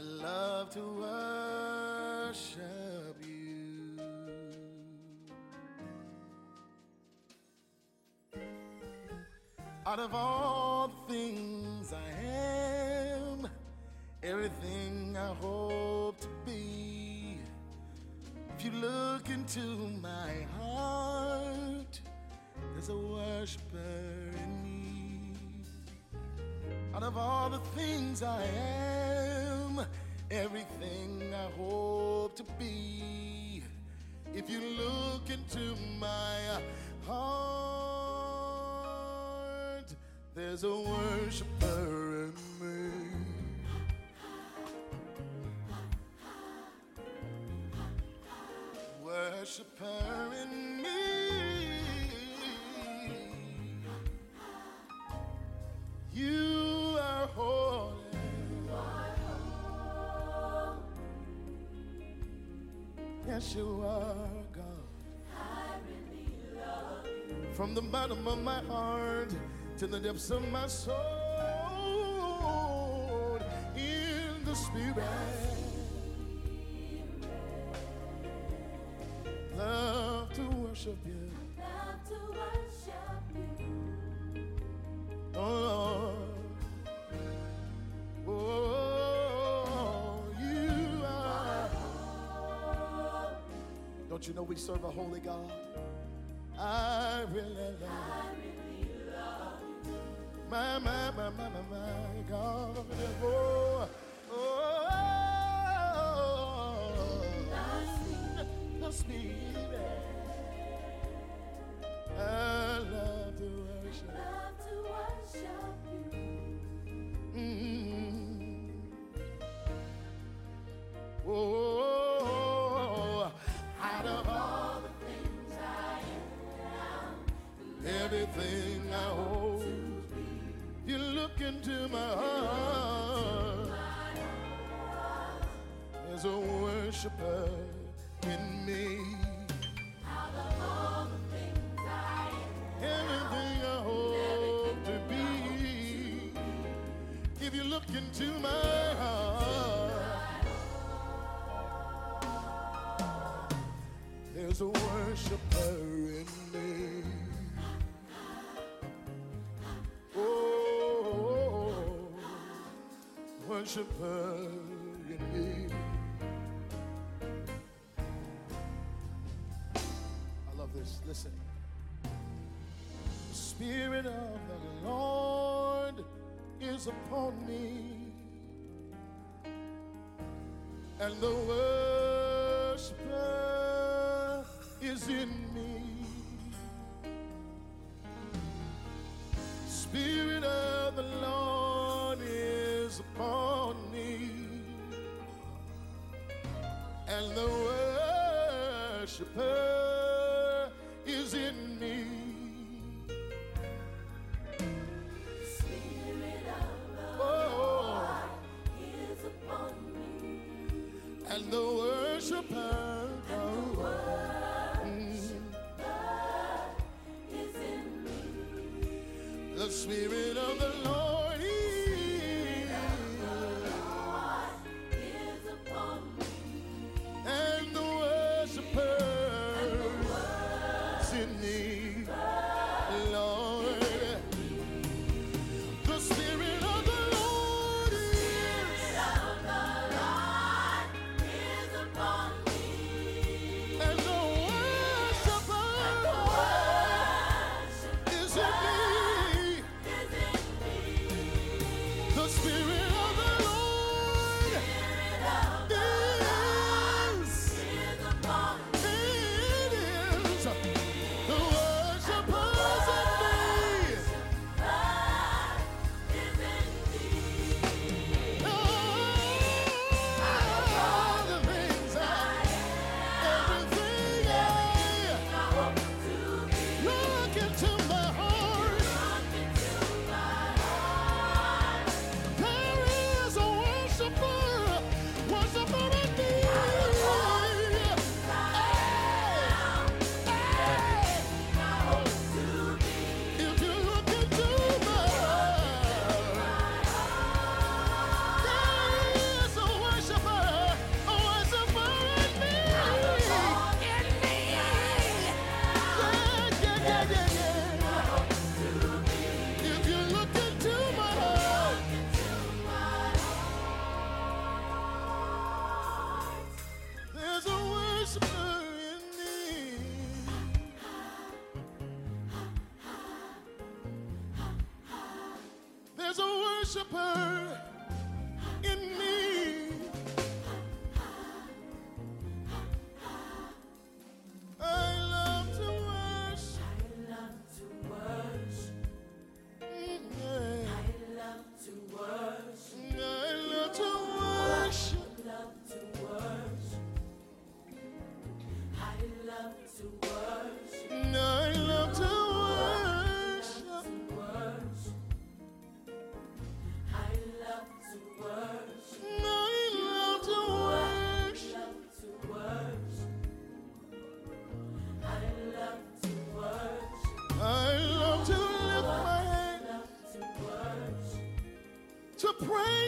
love to worship you. Out of all the things I am, everything I hope to be, if you look into my heart, there's a worshiper in me. Out of all the things I am, everything I hope to be, if you look into my heart, there's a worshiper in me. Worshiper Yes, you are God. From the bottom of my heart to the depths of my soul, in the spirit. Love to worship you, you know we serve a holy God? I really love I really love you. my, my, my, my, my, my God. Oh, oh, oh. the Spirit. I love to worship. Love to worship look into my heart, there's a worshiper in me. Oh, worshiper in me. I love this. Listen. Spirit of is upon me, and the worshiper is in me.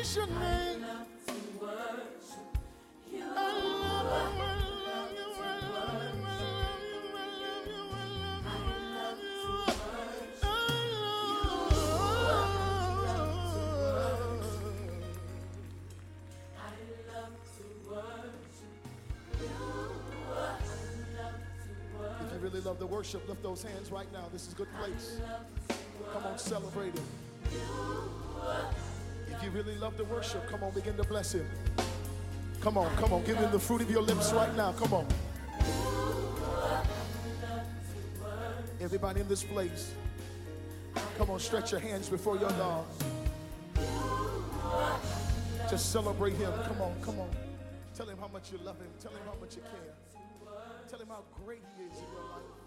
If you really love the worship, lift those hands right now. This is a good place. Come on, celebrate him. Really love the worship, come on, begin to bless him. Come on, come on, give him the fruit of your lips right now. Come on. Everybody in this place, come on, stretch your hands before your God. Just celebrate him. Come on, come on. Tell him how much you love him. Tell him how much you care. Tell him how great he is in your life.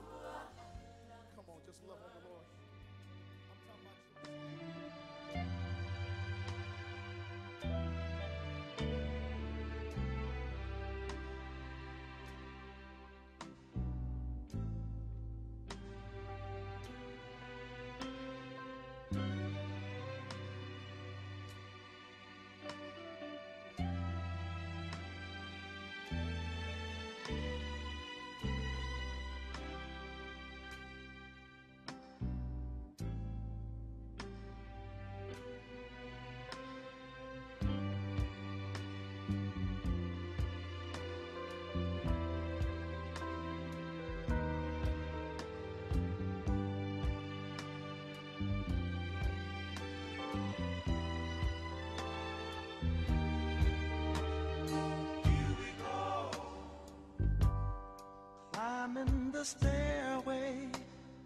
Stairway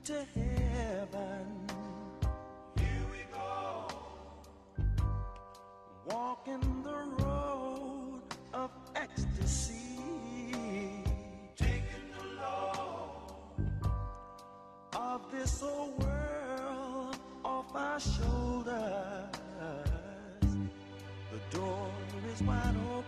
to heaven. Here we go. Walking the road of ecstasy. Taking the load of this old world off our shoulders. The door is wide open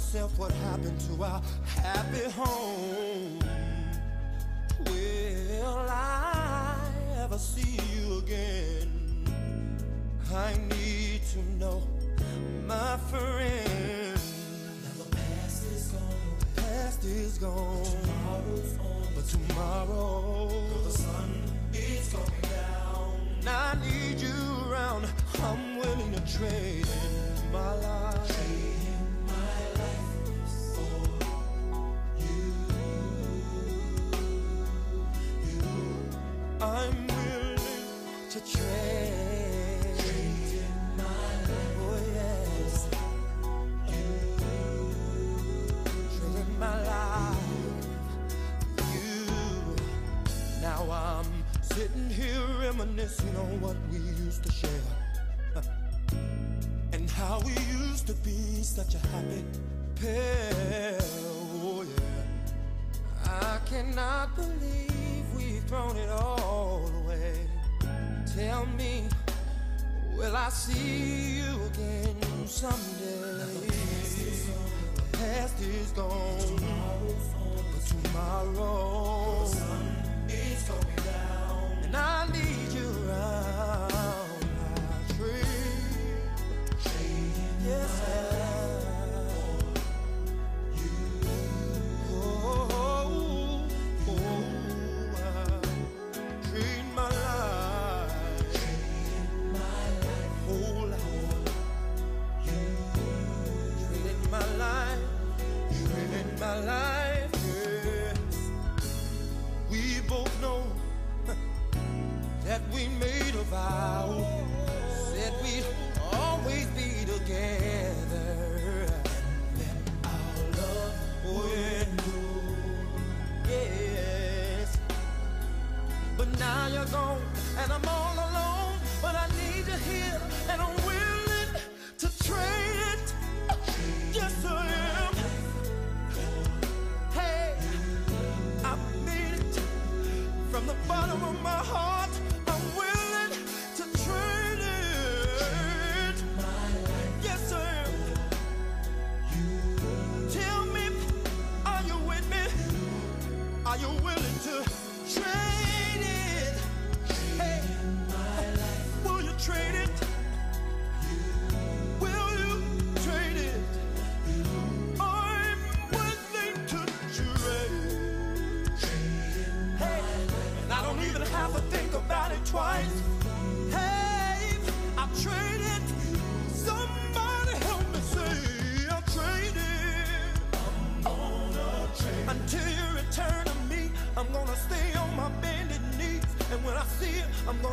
myself what happened to our happy home.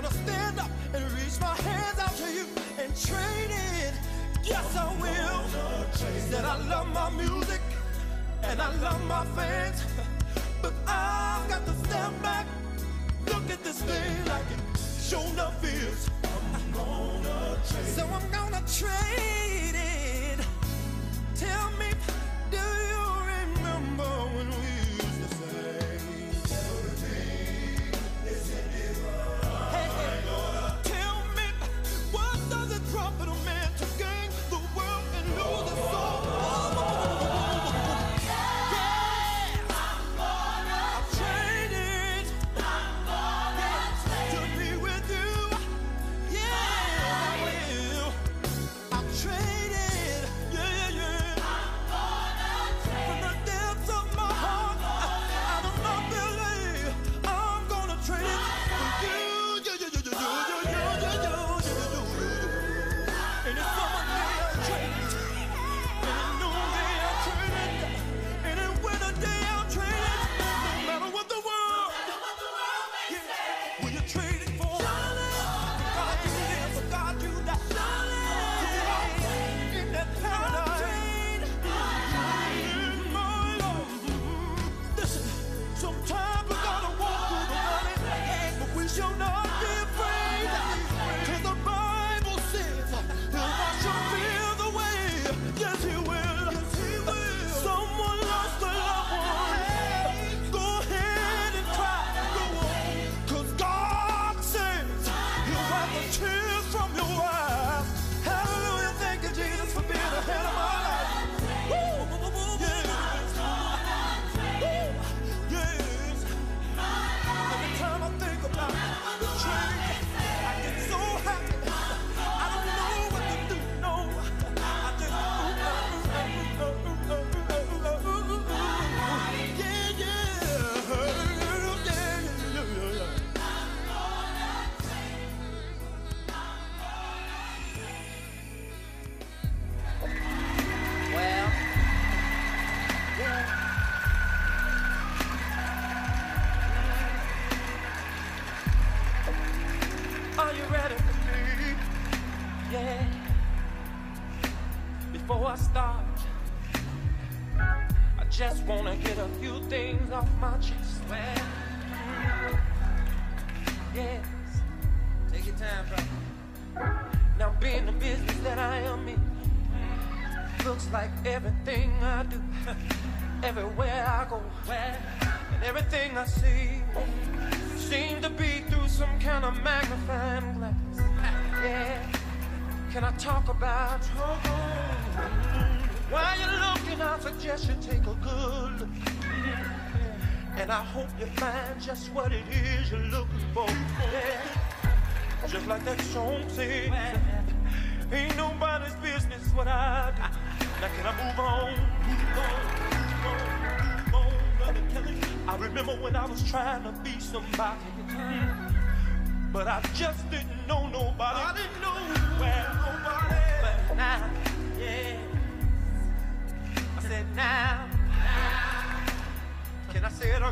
gonna stand up and reach my hands out to you and it. Yes, I will. Said I love my music and I love my fans, but I've got to stand back. Look at this thing like it sure enough is. I'm gonna trade. So I'm gonna trade it. Tell me.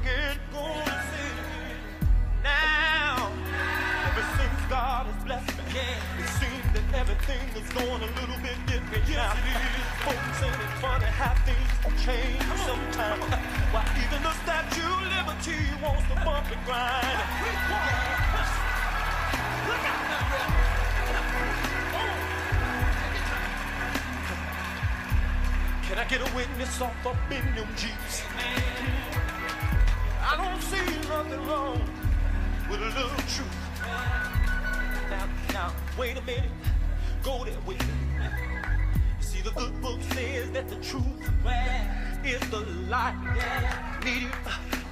can go and now. Ever since God has blessed me, yeah. it seems that everything is going a little bit different yes, now. Folks saying it's funny how things change sometimes. Why even the statue of liberty wants to bump and grind. Can I get a witness off up in them jeeps? see nothing wrong with a little truth. Now, now, wait a minute, go there way. You see, the good book says that the truth is the light. Need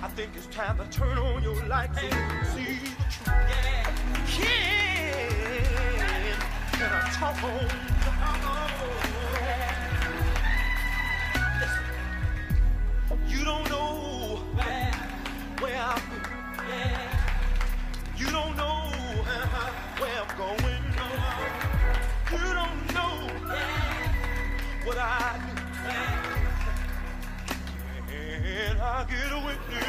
I think it's time to turn on your lights and see the truth. Yeah, can I talk on? what I do. And I get a witness.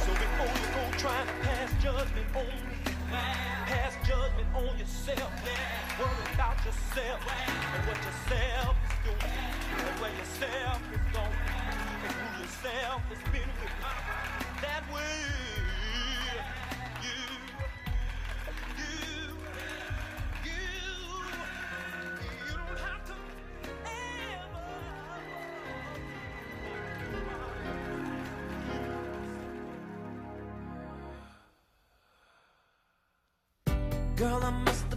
So before you go trying to pass judgment on me, pass judgment on yourself. Worry about yourself and what yourself is doing and where yourself is going and who yourself has been with. That way. Girl, I must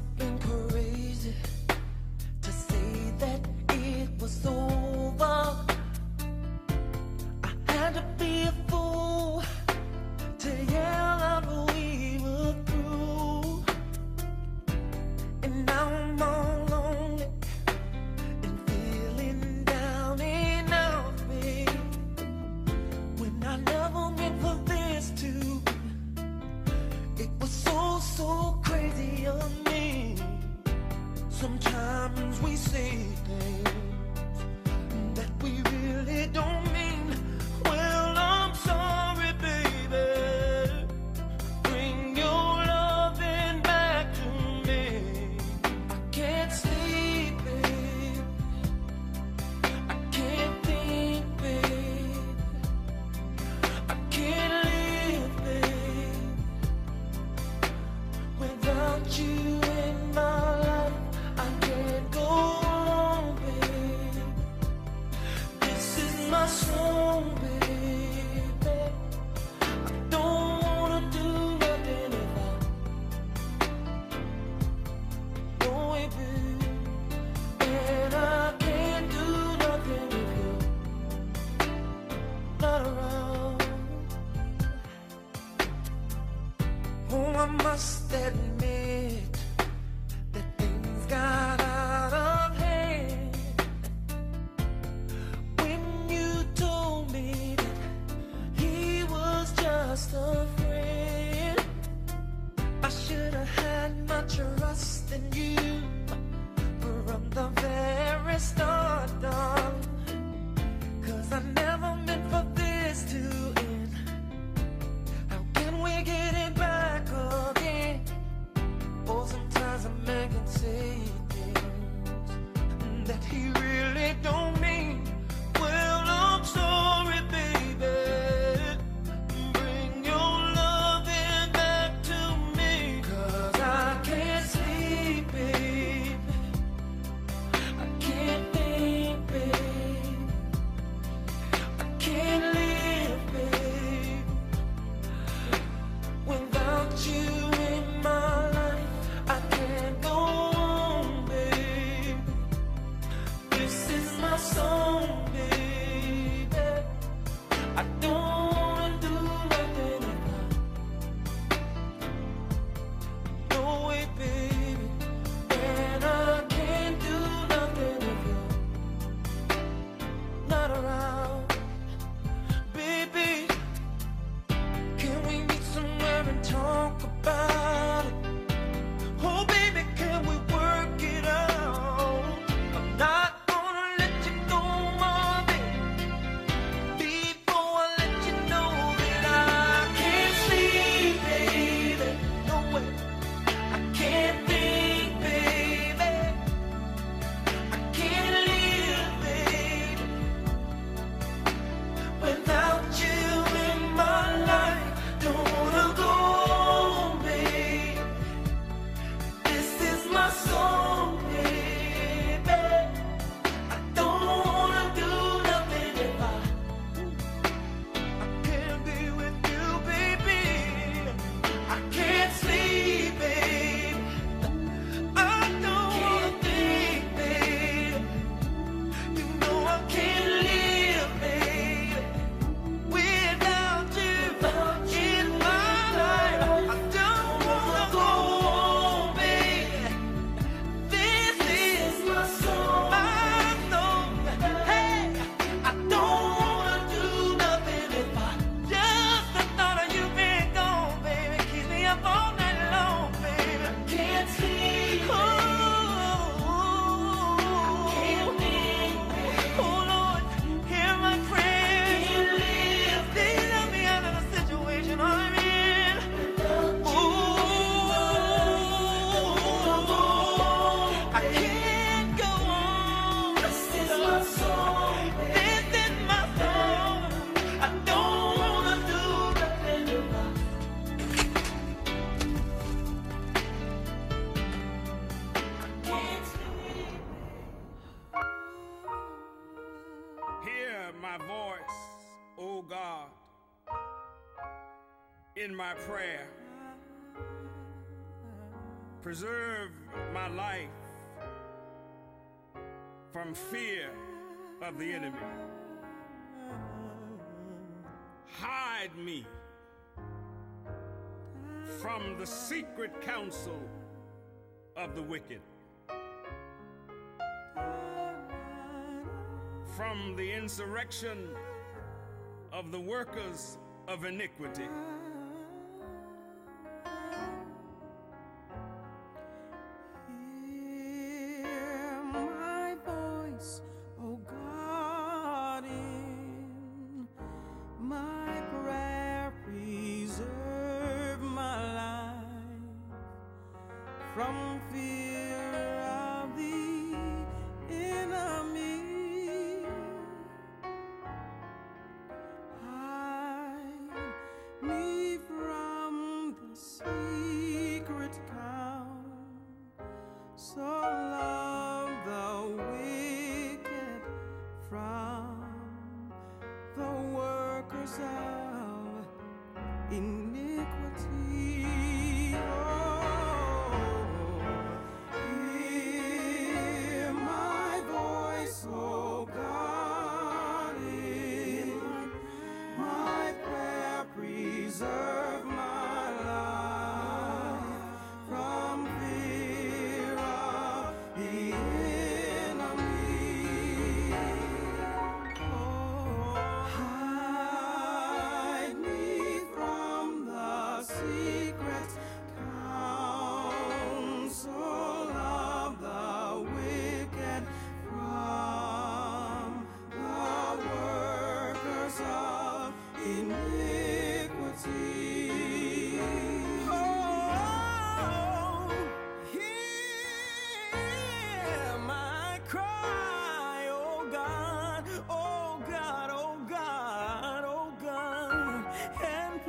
I should have had my trust in you from the very start, I never meant for this to end. How can we get it back again? Oh, sometimes a man can say things that he really prayer. Preserve my life from fear of the enemy. Hide me from the secret counsel of the wicked, from the insurrection of the workers of iniquity.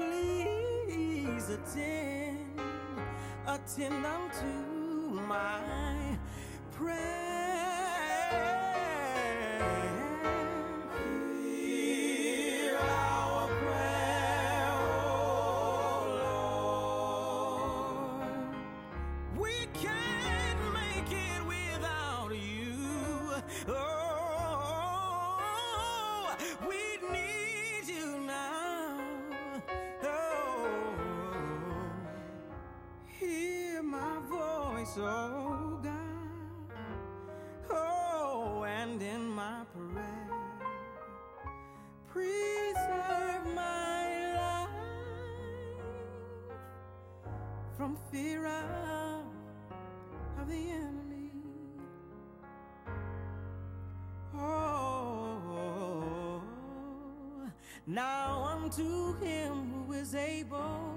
please attend, attend unto my prayer. to him who is able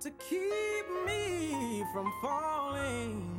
to keep me from falling.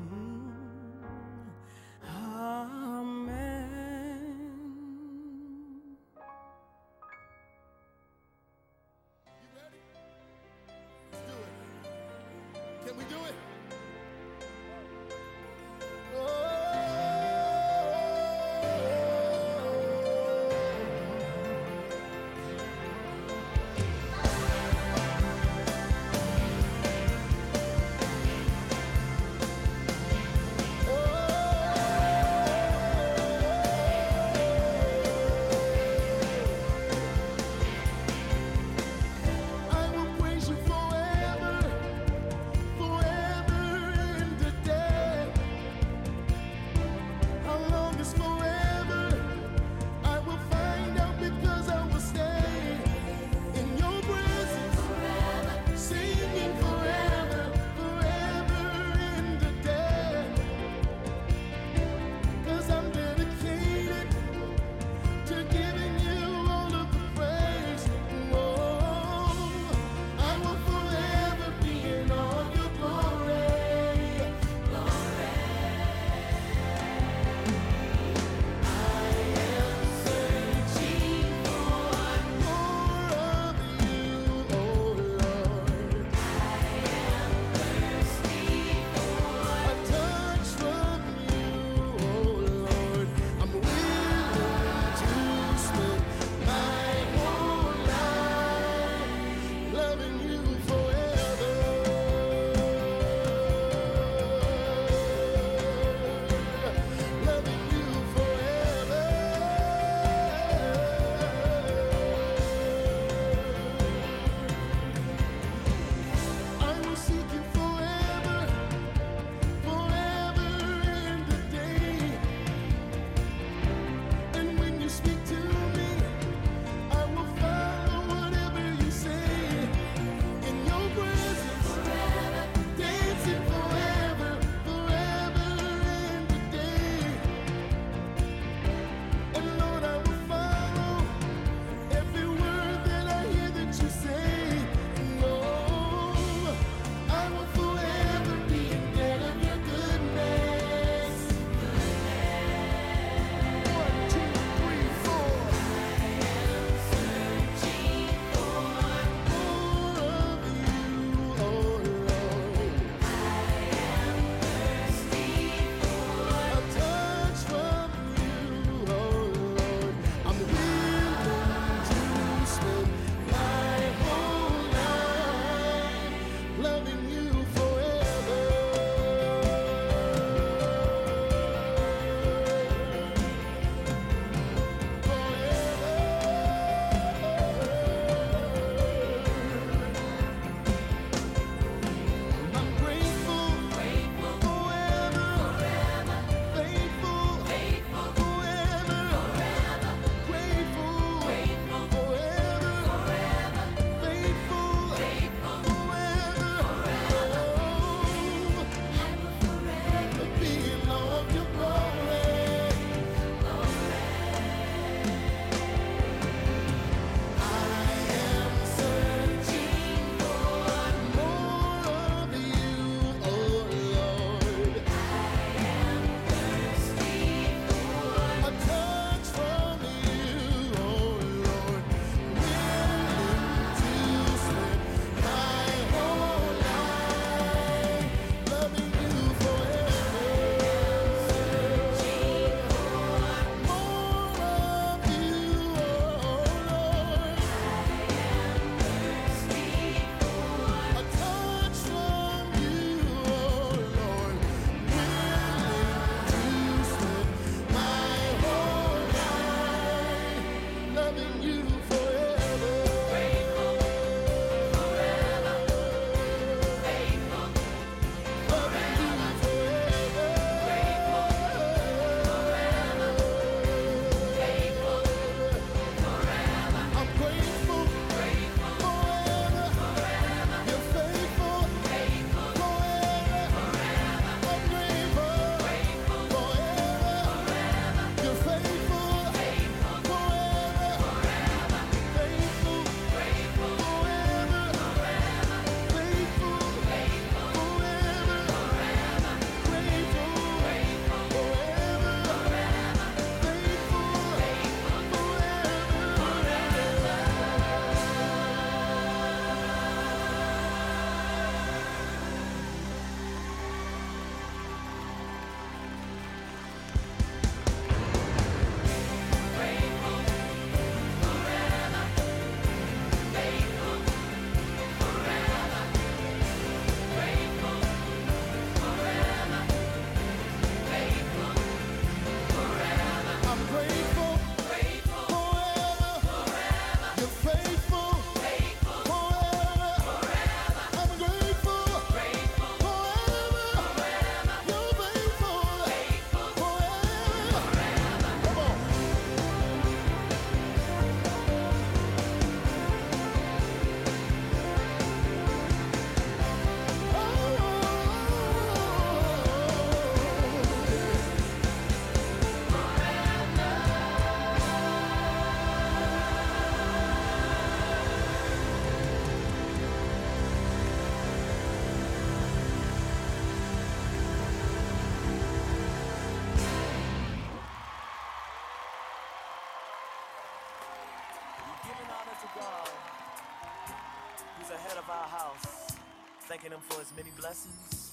Thanking Him for His many blessings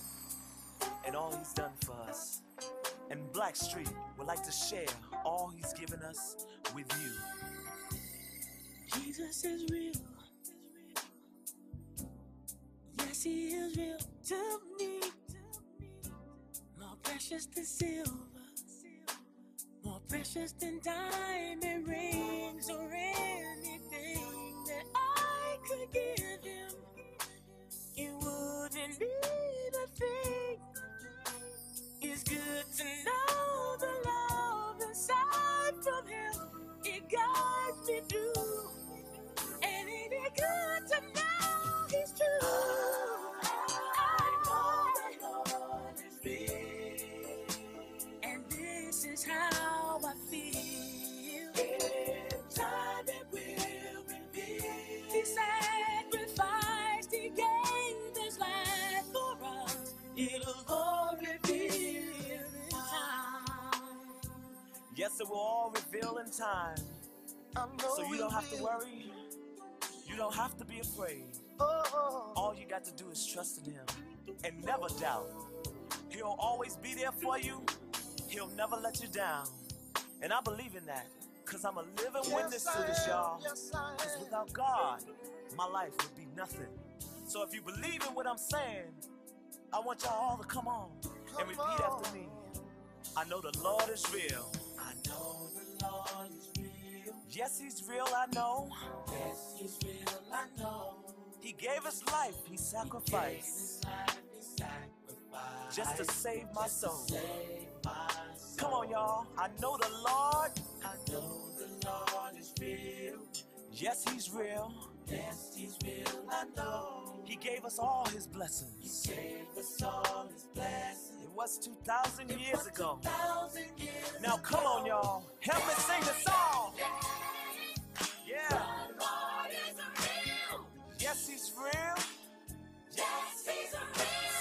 and all He's done for us. And Blackstreet would like to share all He's given us with you. Jesus is real. Yes, he is real to me. More precious than silver, more precious than diamond rings or anything that I could give him. Wouldn't be the thing. It's good to know the love inside from him. It guides me through. And it is good to know he's true. Yes, it will all reveal in time. So you don't have to worry. You don't have to be afraid. All you got to do is trust in Him and never doubt. He'll always be there for you. He'll never let you down. And I believe in that. Cause I'm a living witness to this, y'all. Cause without God, my life would be nothing. So if you believe in what I'm saying, I want y'all all to come on and repeat after me. I know the Lord is real. Know the Lord is real. Yes, He's real, I know. Yes, he's real. I know. He gave His life, He sacrificed His life he sacrificed just to save my soul. save my soul. Come on, y'all. I know the Lord. I know the Lord is real. Yes, He's real. Yes, he's real. I know. He gave us all His blessings. He gave us all his blessings. Was 2,000 years ago. Years. Now, come on, y'all. Help me sing the song. Yeah. Lord is real. Yes, He's real. Yes, he's real.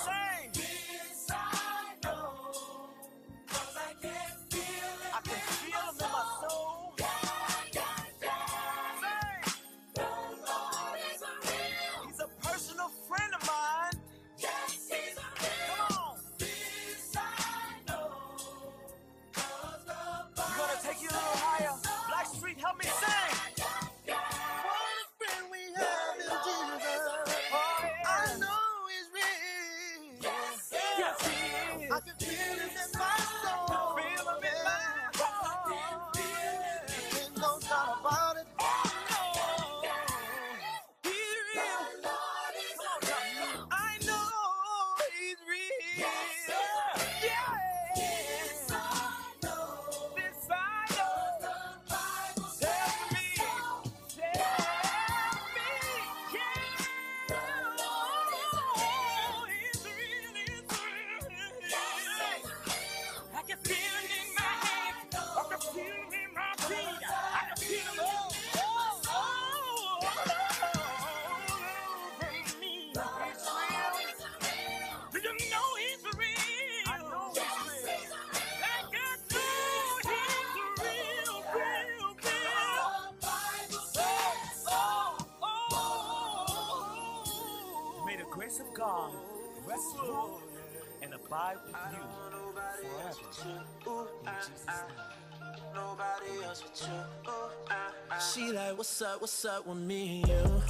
Forever. In Jesus' name. Nobody else but you. Ah, ah. She like, what's up, what's up with me and you?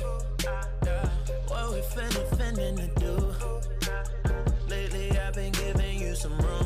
Ah, what we finna, finna to do? Lately I've been giving you some room.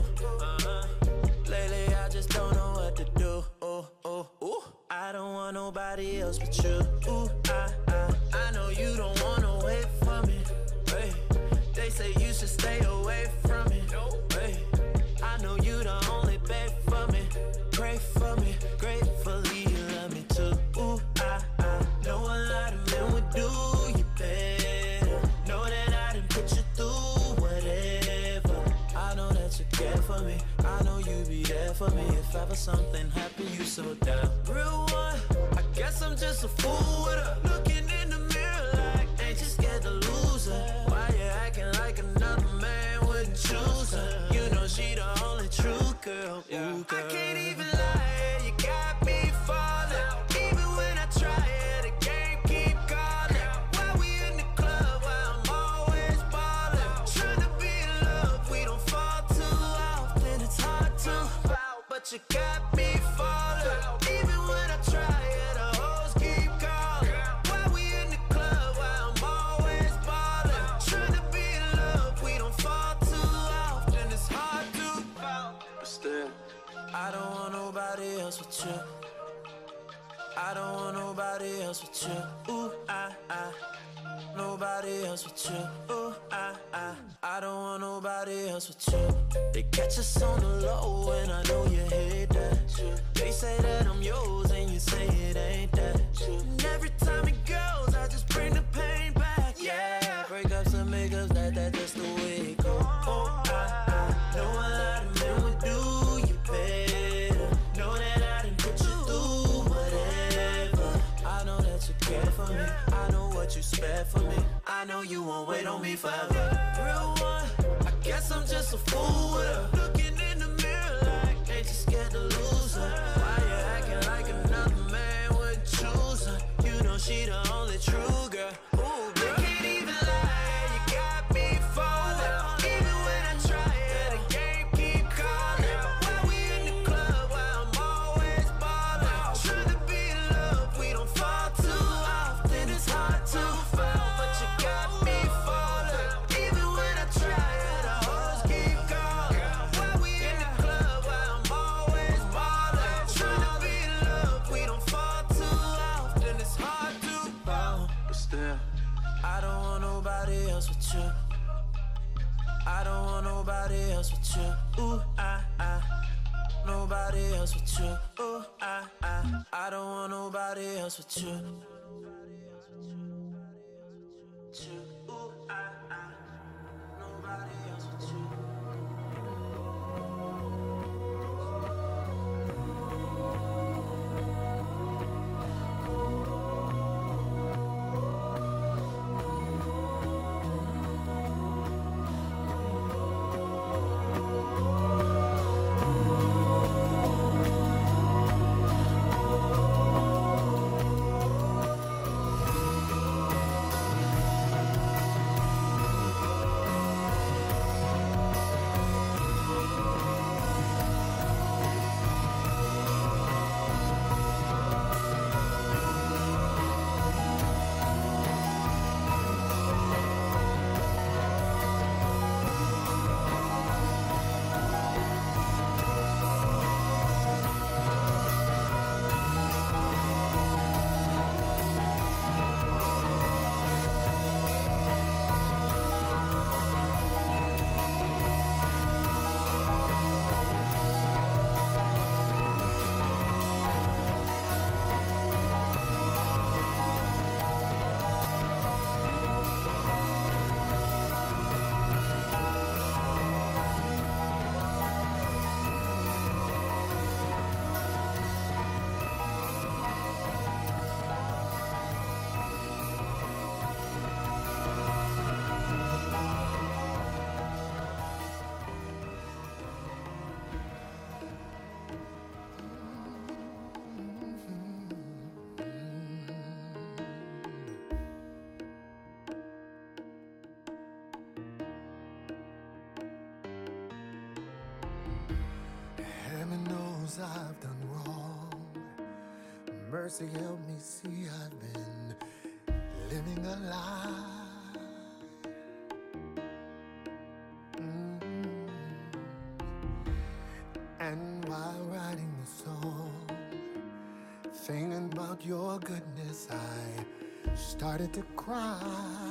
something happy, you so down. Real one, I guess I'm just a fool with a looking in the mirror like ain't you scared to lose her? Why you acting like another man wouldn't choose her? You know she the only true girl. Ooh, girl. I can't even lie, you got me falling. Even when I try the game keep calling. We in the club? I'm always balling? Trying to be in love, we don't fall too often. It's hard to, but you got. knows I've done wrong. Mercy, help me see I've been living a lie. Mm-hmm. And while writing the song, thinking about your goodness, I started to cry.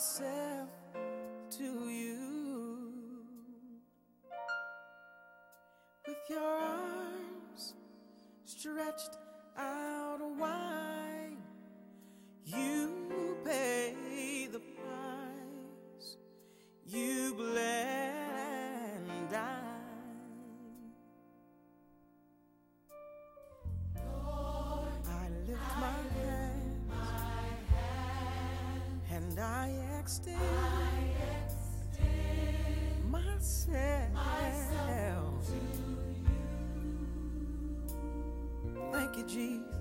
Myself Jesus.